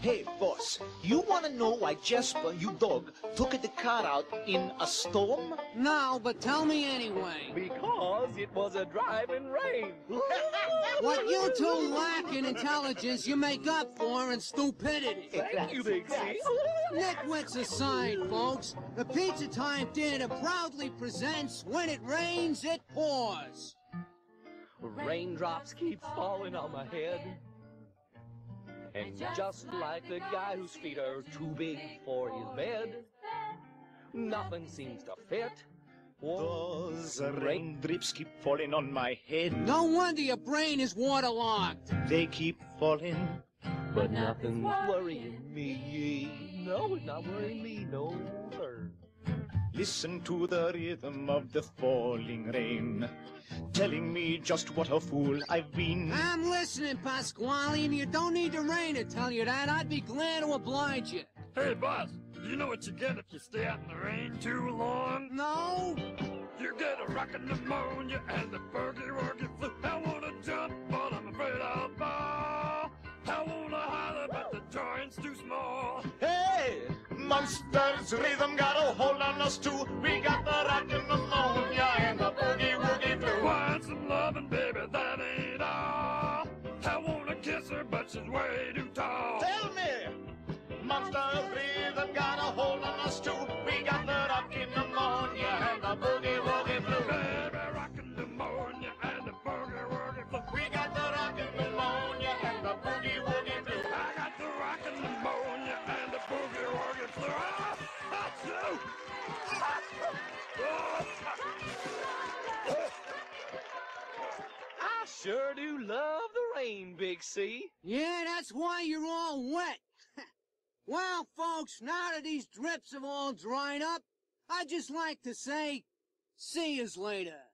Hey, boss, you want to know why Jasper, you dog, took the car out in a storm? No, but tell me anyway. Because it was a driving rain. What you two lack in intelligence, you make up for in stupidity. Thank you, Big C. Nitwits aside, folks, the Pizza Time Theater proudly presents When It Rains, It Pours. Raindrops keep falling on my head. And just like the guy whose feet are too big for his bed, nothing seems to fit. Whoa. Those rain drips keep falling on my head. No wonder your brain is waterlogged. They keep falling. But nothing's worrying me. No, it's not worrying me, no, sir. Listen to the rhythm of the falling rain, telling me just what a fool I've been. I'm listening, Pasquale, and you don't need the rain to tell you that. I'd be glad to oblige you. Hey, boss, you know what you get if you stay out in the rain too long? No? You get a rockin' pneumonia and a boogie woogie flu. I wanna jump, but I'm afraid I'll fall. I wanna holler, but the joint's too small. Hey! Monsters rhythm got a hold on us too. We got the rockin' pneumonia wanna kiss her, but she's way too tall. Tell me! Monsters rhythm got a hold on us too. We got the rockin' pneumonia and the boogie woogie flu. Baby, rockin' pneumonia and a boogie woogie flu. We got the rockin' pneumonia and the boogie woogie flu. I got the rockin' pneumonia and the boogie woogie flu. Ah, achoo! I sure do love the rain, Big C. Yeah, that's why you're all wet. well, folks, now that these drips have all dried up, I'd just like to say, see yous later.